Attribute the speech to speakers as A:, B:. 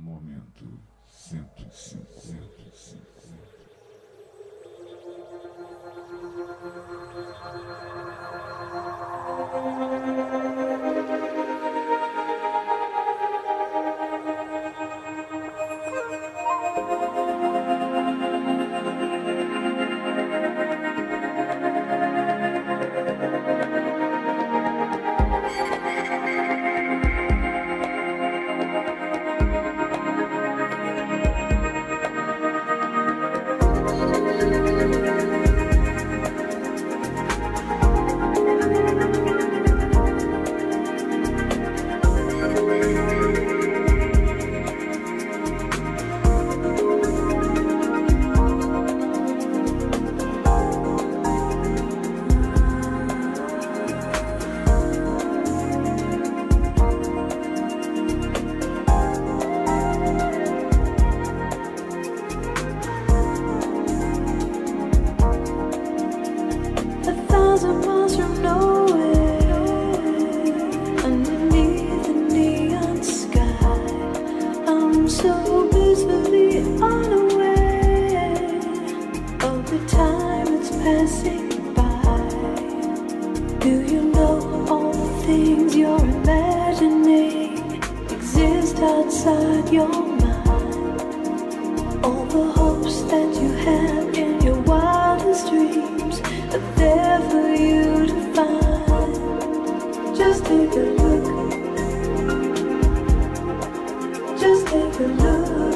A: Momento
B: 150. So busily unaware of the time that's passing by. Do you know all the things you're imagining exist outside your never know.